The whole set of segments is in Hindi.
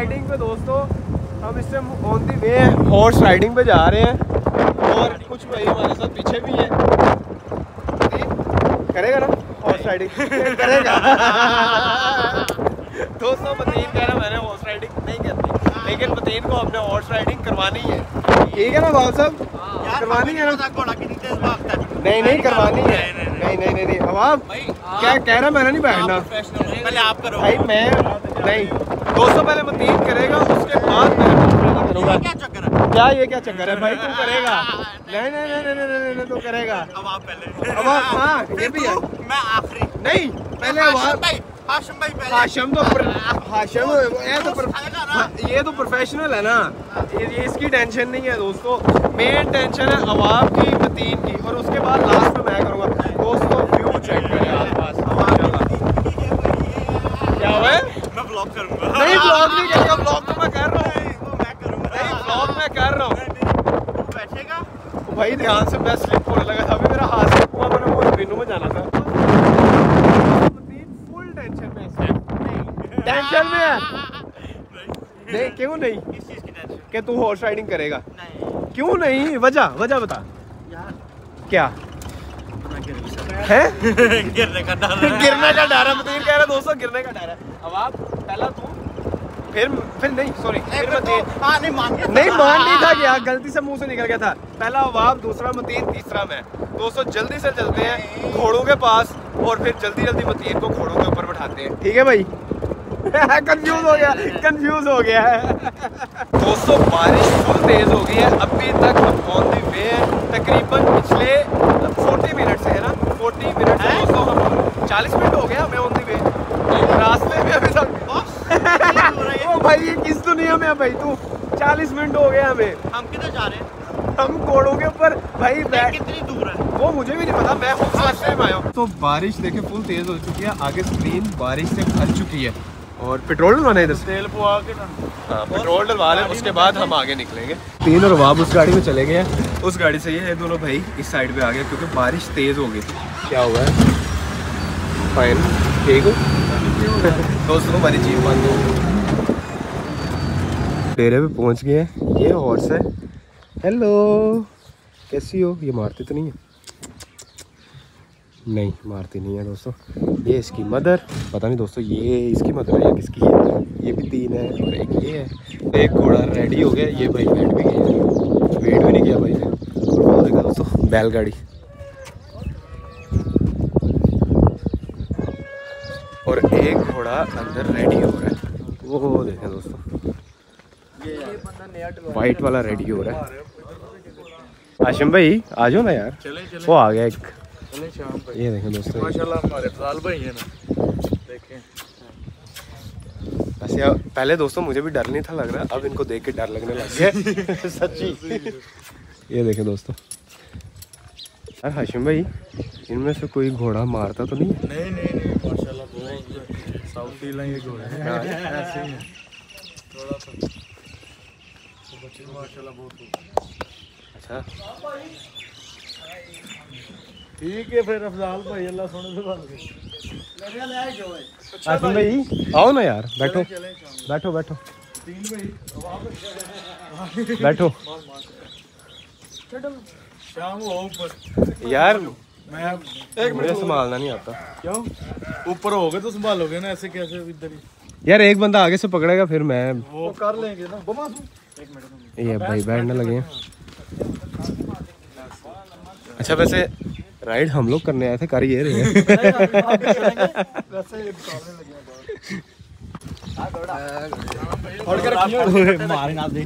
राइडिंग पे दोस्तों हम इस time on the way horse riding पे जा रहे हैं। और कुछ भाई हमारे साथ पीछे भी हैं। करेगा ना? हॉर्स राइडिंग करेगा। दोस्तों मतीन कह रहा मैंने हॉर्स राइडिंग नहीं करनी लेकिन मतीन को हमने हॉर्स राइडिंग करवानी है। ठीक है ना बाबू साहब? करवानी है ना? घोड़ा कितनी तेज नहीं नहीं करवानी है। नहीं नहीं नहीं नहीं। अब आप क्या कह रहा मैंने नहीं बैठना। पहले आप करो। भाई मैं नहीं। दोस्तों पहले मतीन करेगा उसके बाद मैं करूँगा। क्या चक्कर है? क्या ये क्या चक्कर है? भाई तू करेगा। नहीं नहीं नहीं नहीं नहीं नहीं तू करेगा। अब आप पहले। अब आप हाँ ये भी है। मैं आखिरी। नहीं पहले हाशिम भाई हाशिम भाई पहले। हाशम तो हाशम ये तो। हाँ, ये तो प्रोफेशनल है ना। ये, ये इसकी टेंशन नहीं है दोस्तों। मेन टेंशन है अवाब की मतीन की। और उसके बाद लास्ट में मैं करूँगा। दोस्तों व्यू चेक करें आसपास क्या हुआ ब्लॉग करूँगा नहीं ब्लॉग नहीं करेगा ब्लॉग तो मैं कर रहा हूँ। वो मैं करूँगा। नहीं ब्लॉग मैं कर रहा हूँ। बैठेगा। भाई ध्यान से मैं स्लिप होने लगा था अभी मेरा हाथ स्लिप हुआ मैंने वो में जाना था। फुल टेंशन में है टेंशन में है? नहीं। क्यों नहीं? किस चीज़ की टेंशन कि तू हॉर्स राइडिंग करेगा। नहीं। क्यों नहीं? वजह वजह बता। यार। क्या? है? गिरने का डर है। गिरने का डर है मतीन कह रहा दोस्तों गिरने का डर है। अब आप पहला तू फिर फिर नहीं सॉरी फिर तो- हाँ नहीं मान गया। नहीं मान नहीं था क्या गलती से मुँह से निकल गया था। पहला अवाब दूसरा मतीन तीसरा मैं। दोस्तों जल्दी से चलते हैं घोड़ों के पास और फिर जल्दी जल्दी मतीन को घोड़ों के ऊपर बैठाते हैं। ठीक है भाई? कंफ्यूज हो गया कंफ्यूज हो गया। है दोस्तों बारिश फुल तेज हो गई है। अभी तक हम ऑन दी वे हैं। तकरीबन पिछले 40 मिनट से है ना? 40 मिनट से 40 मिनट हो गया हमें ऑन दी वे रास्ते में अभी तक ओ भाई ये किस दुनिया में है भाई तू? 40 मिनट हो गए हमें। हम किधर जा रहे हैं? हम घोड़ों के ऊपर। भाई बैठ कितनी दूर है? वो मुझे भी नहीं पता मैं खुद रास्ते में आया हूँ। तो बारिश देखे फुल तेज हो चुकी है आगे स्क्रीन बारिश से भर चुकी है। और पेट्रोल डलवाना इधर से? तेल पुआ के ना। हाँ पेट्रोल डलवा लें उसके बाद हम आगे निकलेंगे। तीन और वाब उस गाड़ी में चले गए हैं। उस गाड़ी से ये है दोनों भाई इस साइड पे आ गए क्योंकि बारिश तेज हो गई। थी क्या हुआ है? फाइन ठीक हो। दोस्तों हमारी जीप बंद हो डेरे पे पहुँच गए हैं। ये हॉर्स है। हेलो कैसी हो? ये मारती तो नहीं है। नहीं मारती नहीं है दोस्तों। ये इसकी मदर पता नहीं दोस्तों ये इसकी मदर है या किसकी है? ये भी तीन है और एक ये है। एक घोड़ा रेडी हो गया ये भाई वेट भी गया। वेट भी नहीं किया भाई। ने और वो देखा दोस्तों बैलगाड़ी। और एक घोड़ा अंदर रेडी हो रहा है। वो देखें दोस्तों। वाइट वाला रेडी हो रहा है। आशिम भाई आ जाओ ना यार। चले चले। वो आ गया एक। चले शाम पे ये देखें दोस्तों। माशाल्लाह हमारे भाई है ना। देखें। वैसे पहले दोस्तों मुझे भी डर नहीं था लग रहा अब इनको देख के डर लगने लग गया। सच्ची। ये देखें दोस्तों। यार हाशिम भाई इनमें से कोई घोड़ा मारता तो नहीं नहीं नहीं नहीं माशाल्लाह बहुत ये घोड़े ऐसे ही थोड़ा सा। माशाल्लाह बहुत अच्छा। ठीक है फिर अफजाल भाई अल्लाह सोने से बात हाशिम भाई। आओ ना यार बैठो। बैठो बैठो। बैठो। शाम हो ऊपर। यार मैं एक मुझे संभालना नहीं आता। क्यों? ऊपर होगे तो संभालोगे ना ऐसे कैसे इधर ही? यार एक बंदा आगे से पकड़ेगा फिर मैं वो कर लेंगे ना। एक मिनट ये भाई बैठने लगे हैं। अच्छा वैसे राइड हम लोग करने आए थे कर ये रहे हैं। वैसे ही निकालने लगे हैं और कर रखियो मारे ना दे।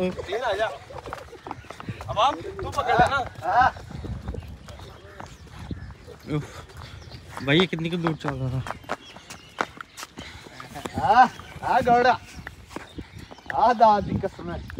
तीन आ जा। अब आप तू पकड़ लेना। भाई कितनी की दूर चल रहा था? आ गौड़ा। आ दादी कसम है।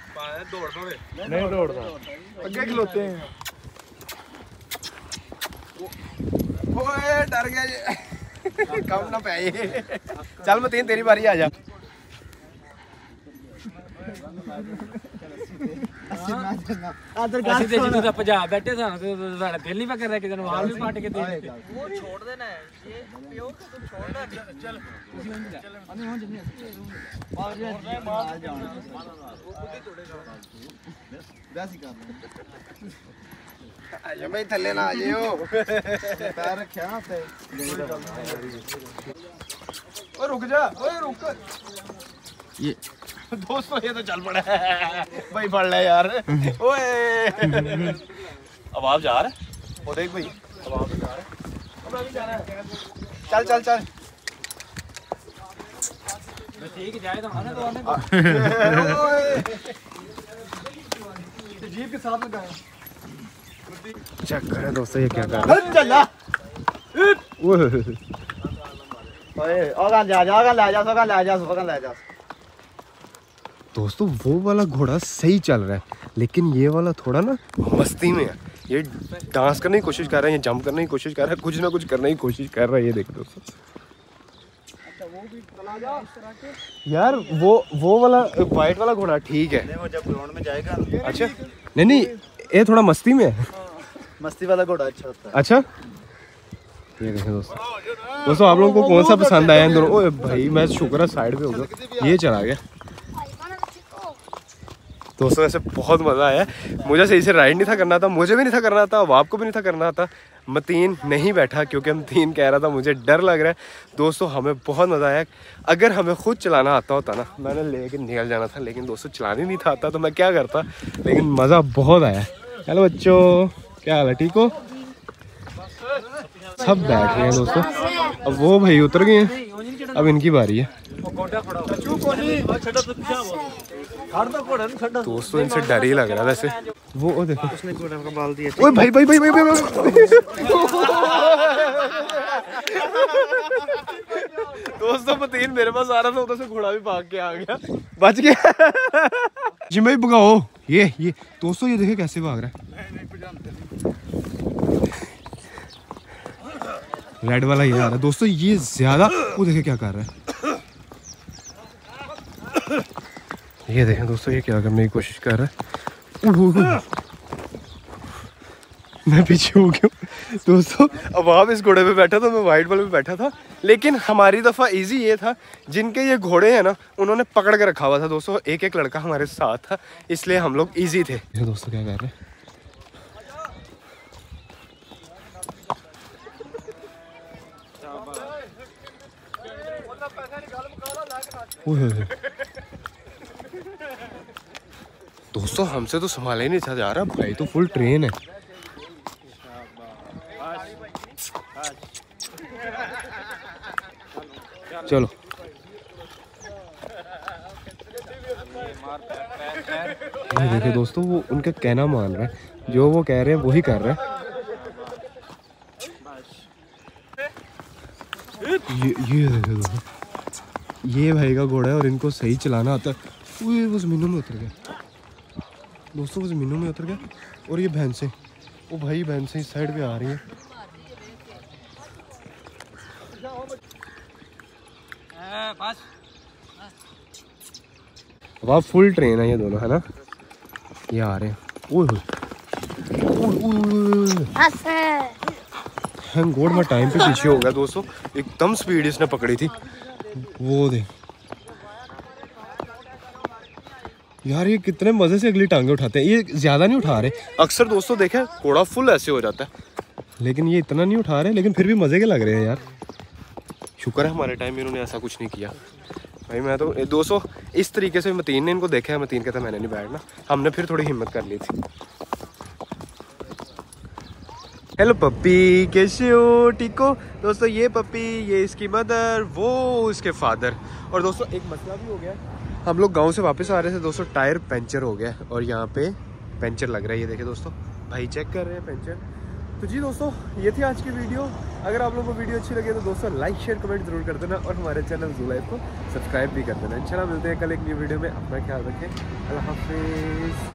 दौड़ता नहीं दौड़ता आगे खिलोते हैं। डर गया ये। कम ना पे चल मैं तीन तेरी बारी, आ जा। ਅਸੀਂ ਤੇ ਜਦੋਂ ਦਾ ਪੰਜਾਬ ਬੈਠੇ ਸਾਨੂੰ ਤੇ ਉਦੋਂ ਸਾਡਾ ਦਿਲ ਨਹੀਂ ਪੱਕਰ ਰਿਹਾ ਕਿ ਤੈਨੂੰ ਵਾਲ ਵੀ ਫਟ ਕੇ ਦੇ ਦਿੱਤੇ ਉਹ ਛੋੜ ਦੇਣਾ ਹੈ ਇਹ ਪਿਓ ਕਿ ਤੂੰ ਛੋੜਨਾ ਚੱਲ ਚੱਲ ਤੁਸੀਂ ਹੁਣ ਚੱਲ ਅਸੀਂ ਹੁਣ ਜੰਨੀ ਅਸੀਂ ਬਾਹਰ ਜਾਣਾ ਬਾਹਰ ਜਾਣਾ ਉਹ ਬੁੱਢੀ ਤੋੜੇ ਜਾਣਾ ਵੈਸੀ ਕਰ ਅਜੇ ਮੈਂ ਥੱਲੇ ਨਾ ਆ ਜਿਓ ਪੈਰ ਰੱਖਿਆ ਨਾ ਤੇ ਓ ਰੁਕ ਜਾ ਓਏ ਰੁਕ ਇਹ दोस्तों ये तो चल पड़ा है भाई पड़ रहा यार ओए अब आप जा रहे हो देख भाई अब आप जा रहे चल चल चल ठीक जाए तो आने तो जीप के साथ लगाया चेक करें दोस्तों ये क्या कर रहा है चला ओए आगा ले जा आगा ले जा सो सगा ले जा सो सगा ले जा दोस्तों वो वाला घोड़ा सही चल रहा है लेकिन ये वाला थोड़ा ना मस्ती में है। ये डांस करने की कोशिश कर रहा है ये जंप करने की कोशिश कर रहा है कुछ ना कुछ करने की कोशिश कर रहा है ये देख दोस्तों। यार वो वो वाला वाइट वाला घोड़ा ठीक है। जब ग्राउंड में जाएगा अच्छा नहीं नहीं ये थोड़ा मस्ती में है। मस्ती वाला घोड़ा अच्छा होता है। अच्छा? ये देखें दोस्तों। दोस्तों आप लोगों को कौन सा पसंद आया? इन दोनों ओए भाई मैं शुक्र है साइड पे हो गया। ये चला गया। दोस्तों ऐसे बहुत मज़ा आया। मुझे सही से राइड नहीं था करना था, मुझे भी नहीं था करना था अब आपको भी नहीं था करना था। मतीन नहीं बैठा, क्योंकि हम तीन कह रहा था, मुझे डर लग रहा है। दोस्तों, हमें बहुत मज़ा आया। अगर हमें खुद चलाना आता होता ना, मैंने लेके निकल जाना था, लेकिन दोस्तों, चलाने नहीं था आता तो मैं क्या करता? लेकिन मज़ा बहुत आया। हेलो बच्चों, क्या हाल है, ठीक हो? सब बैठ रहे हैं दोस्तों। अब वो भाई उतर गए हैं। अब इनकी बारी है। दोस्तों इनसे डर ही लग रहा वैसे। वो देखो। उसने घोड़ा का बाल दिया ओए भाई भाई भाई भाई भाई, भाई। दोस्तों मतीन मेरे पास आ रहा था उधर से घोड़ा भी भाग के आ गया। बच गया। जी भाई भगाओ। ये ये। दोस्तों ये देखे कैसे भाग रहा है। रेड वाला ये आ रहा है। दोस्तों ये ज़्यादा वो देखे क्या कर रहा है। ये देखें दोस्तों, ये क्या करने की कोशिश कर रहा है। मैं पीछे हो गया दोस्तों, अब आप इस घोड़े पे बैठा था, मैं वाइट वाले पे बैठा था। लेकिन हमारी दफ़ा इजी ये था, जिनके ये घोड़े हैं ना, उन्होंने पकड़ के रखा हुआ था दोस्तों। एक एक लड़का हमारे साथ था, इसलिए हम लोग इजी थे। दोस्तों क्या कर रहे हैं? ओए। दोस्तों, हमसे तो संभाला ही नहीं था जा रहा। भाई तो फुल ट्रेन है। चलो। ये देखिए दोस्तों, वो उनका कहना मान रहा है। जो वो कह रहे हैं, वही कर रहा है। ये ये दोस्तों। ये भाई का घोड़ा है और इनको सही चलाना आता है। वो जमीनों में उतर गया। दोस्तों वो जमीनों में उतर गया। और ये भैंसें वो भाई भैंसें इस साइड पे आ रही हैं। अब आप फुल ट्रेन है ये दोनों है ना? ये आ रहे हैं। ओए गॉड मैं टाइम पे पीछे हो गया दोस्तों। एकदम स्पीड इसने पकड़ी थी। वो दे यार ये कितने मज़े से अगली टांगे उठाते हैं। ये ज़्यादा नहीं उठा रहे। अक्सर दोस्तों देखे घोड़ा फुल ऐसे हो जाता है। लेकिन ये इतना नहीं उठा रहे लेकिन फिर भी मज़े के लग रहे हैं यार। शुक्र है हमारे टाइम में इन्होंने ऐसा कुछ नहीं किया। भाई मैं तो दोस्तों इस तरीके से मतीन ने इनको देखा है। मतीन कहता मैंने नहीं बैठना। हमने फिर थोड़ी हिम्मत कर ली थी। हेलो पप्पी कैसे हो? ठीक हो? दोस्तों ये पप्पी ये इसकी मदर वो इसके फादर और दोस्तों एक मसला भी हो गया। हम लोग गाँव से वापस आ रहे थे दोस्तों, टायर पंचर हो गया और यहाँ पे पंचर लग रहा है। ये देखिए दोस्तों, भाई चेक कर रहे हैं पंचर। तो जी दोस्तों, ये थी आज की वीडियो। अगर आप लोगों को वीडियो अच्छी लगे तो दोस्तों लाइक शेयर कमेंट ज़रूर कर देना और हमारे चैनल जू लाइफ को सब्सक्राइब भी कर देना। इंशाल्लाह मिलते हैं कल एक न्यू वीडियो में। अपना ख्याल रखें। अल्लाह हाफिज़।